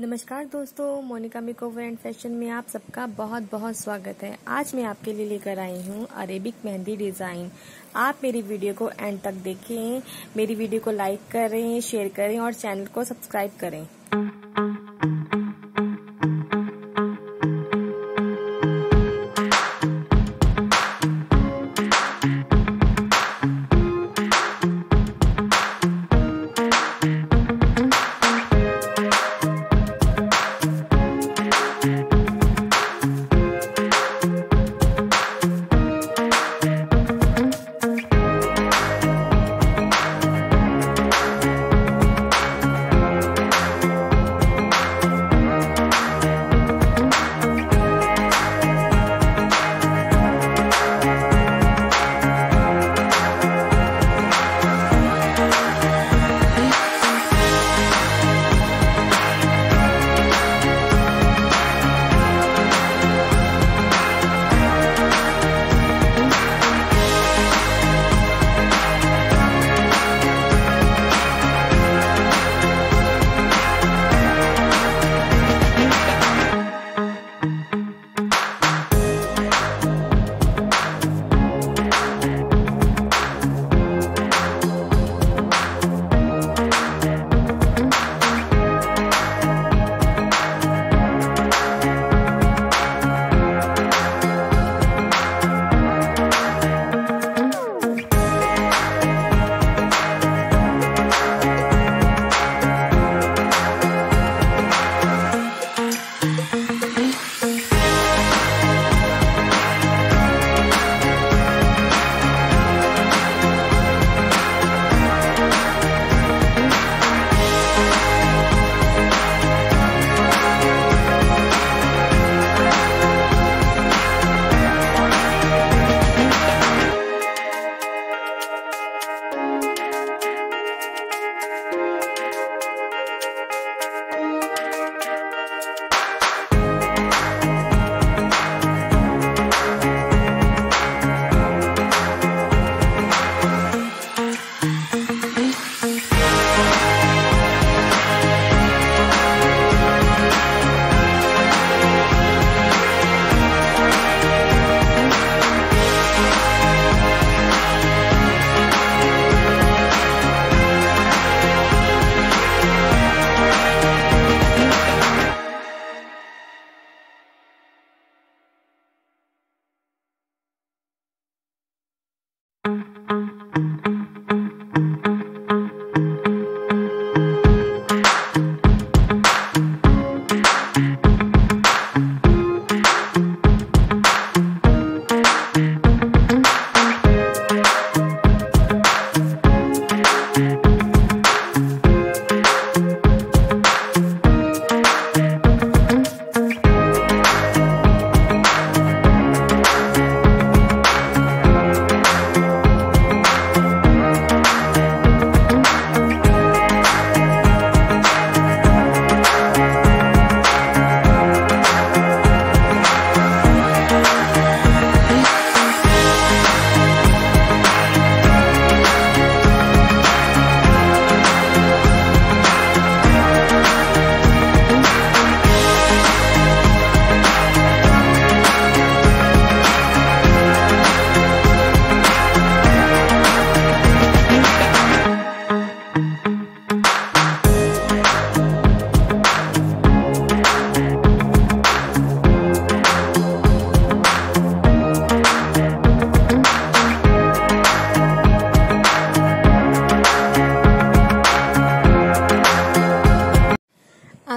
नमस्कार दोस्तों, Monika makeover and fashion में आप सबका बहुत बहुत स्वागत है। आज मैं आपके लिए लेकर आई हूँ अरेबिक मेहंदी डिज़ाइन। आप मेरी वीडियो को एंड तक देखें, मेरी वीडियो को लाइक करें, शेयर करें और चैनल को सब्सक्राइब करें।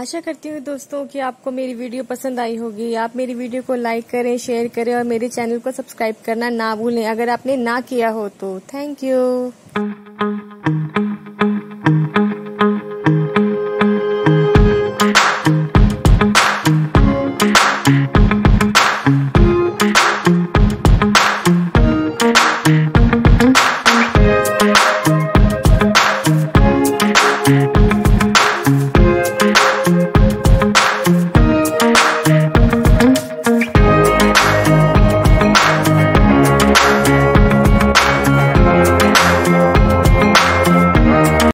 आशा करती हूँ दोस्तों कि आपको मेरी वीडियो पसंद आई होगी। आप मेरी वीडियो को लाइक करें शेयर करें और मेरे चैनल को सब्सक्राइब करना ना भूलें। अगर आपने ना किया हो तो थैंक यू